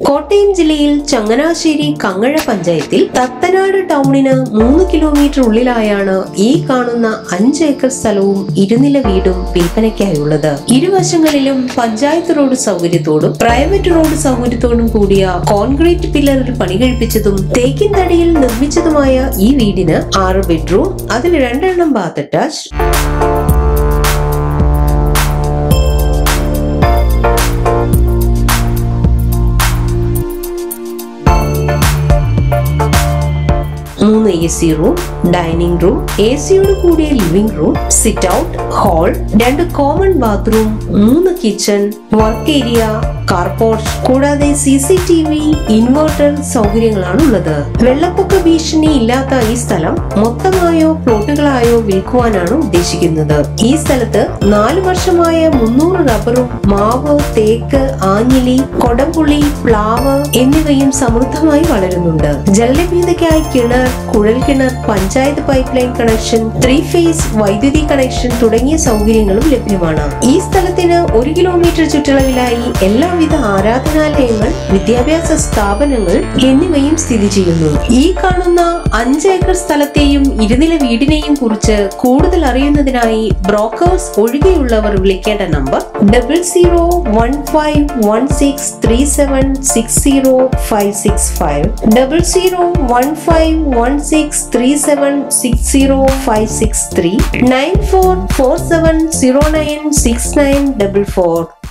കോട്ടയം ജില്ലയിൽ ചങ്ങനാശ്ശേരി കങ്ങഴ പഞ്ചായത്തിൽ തത്തനാട് ടൗണിന് മൂന്ന് കിലോമീറ്റർ ഉള്ളിലായാണ് ഈ കാണുന്ന അഞ്ച് ഏക്കർ സ്ഥലവും ഇരുനില വീടും വിൽപ്പനയ്ക്കായുള്ളത്. ഇരുവശങ്ങളിലും പഞ്ചായത്ത് റോഡ് സൗകര്യത്തോടും പ്രൈവറ്റ് റോഡ് സൗകര്യത്തോടും കൂടിയ കോൺക്രീറ്റ് പില്ലറിൽ പണി കഴിപ്പിച്ചതും തേക്കിൻ തടിയിൽ നിർമ്മിച്ചതുമായ ഈ വീടിന് ആറ് ബെഡ്റൂം അതിൽ രണ്ടെണ്ണം ബാത്ത് তো മൂന്ന് A C room dining room A സിയോട് കൂടിയ living room sit out hall രണ്ട് കോമൺ ബാത്റൂം മൂന്ന് കിച്ചൺ വർക്ക് ഏരിയ കാർപോർട്ട് കൂടാതെ C C T V inverter സൗകര്യങ്ങളാണ് ഉള്ളത്. വെള്ളപ്പൊക്ക ഭീഷണി ഇല്ലാത്ത ഈ സ്ഥലം മൊത്തമായോ പ്ലോട്ടുകളായോ വിൽക്കുവാനാണ് ഉദ്ദേശിക്കുന്നത്. ഈ സ്ഥലത്ത് നാല് വർഷമായ മുന്നൂറ് റബ്ബറും മാവ് തേക്ക് ആഞ്ഞിലി കൊടംപുളി പ്ലാവ് എന്നിവയും സമൃദ്ധമായി വളരുന്നുണ്ട്. ജലലഭ്യതയ്ക്കായി കിണർ കുഴൽ കിണർ panchayat pipe line connection three phase വൈദ്യുതി കണക്ഷൻ തുടങ്ങിയ സൗകര്യങ്ങളും ലഭ്യമാണ്. ഈ സ്ഥലത്തിന് ഒരു കിലോമീറ്റർ ചുറ്റളവിലായി എല്ലാവിധ ആരാധനാലയങ്ങൾ വിദ്യാഭ്യാസ സ്ഥാപനങ്ങൾ എന്നിവയും സ്ഥിതി ചെയ്യുന്നു. ഈ കാണുന്ന അഞ്ച് ഏക്കർ സ്ഥലത്തെയും ഇരുനില വീടിനെയും കുറിച്ച് കൂടുതൽ അറിയുന്നതിനായി ബ്രോക്കേഴ്സ് ഒഴികെയുള്ളവർ വിളിക്കേണ്ട number double zero one five one six three seven six zero five six five double zero one five one 943760563